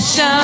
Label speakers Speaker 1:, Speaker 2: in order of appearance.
Speaker 1: Hashem.